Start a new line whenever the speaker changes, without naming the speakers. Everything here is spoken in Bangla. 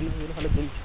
ভালো বলছি।